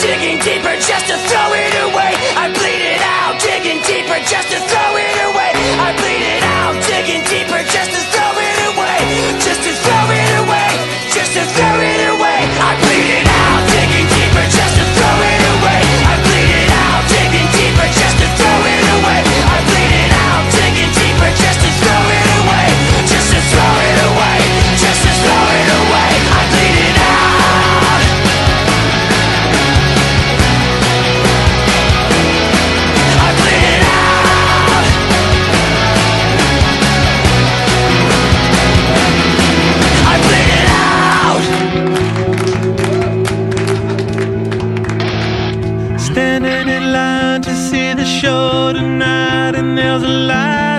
digging deeper just to throw it away. I bleed it out, digging deeper just to throw it away. standing in line to see the show tonight, and there's a line.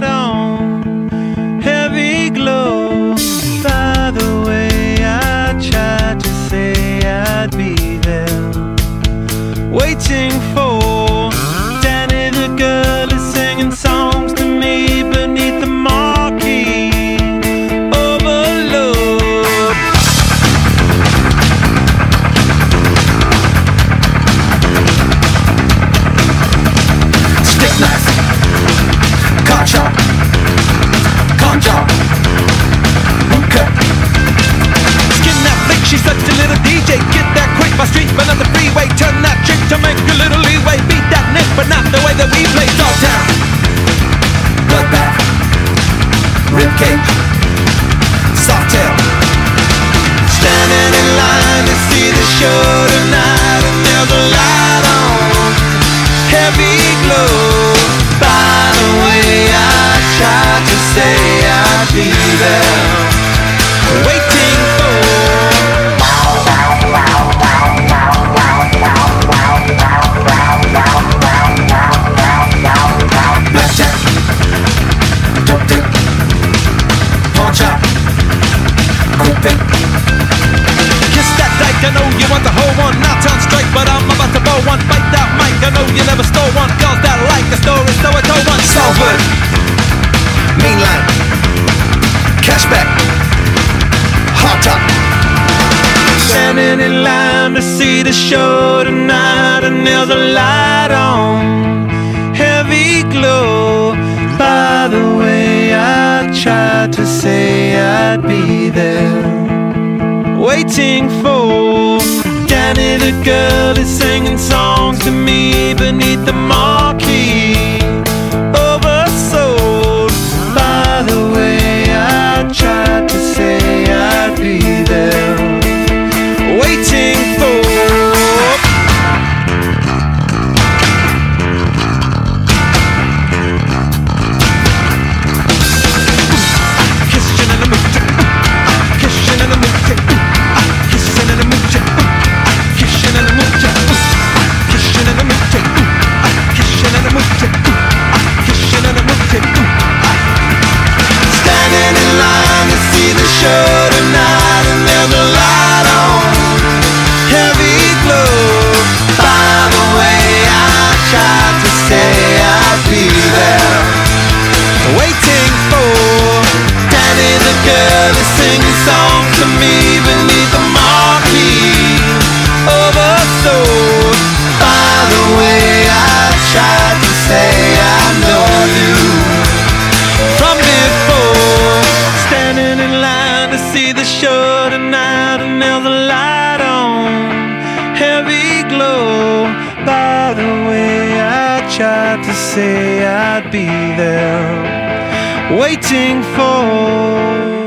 that mic I know you never stole one Girls that like the story So I told one. Salford Mainline. Cashback. Hot Top. Standing in line to see the show tonight And there's a light on. Heavy glow. By the way I tried to say I'd be there. Waiting for tiny the girl is singing songs to me beneath the marquee. Song to me beneath the marquee oversold. By the way, I tried to say I know you from before. Standing in line to see the show tonight, and there's a light on, heavy glow. By the way, I tried to say I'd be there, waiting for.